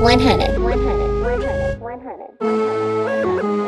100. 100. 100. 100. 100. 100.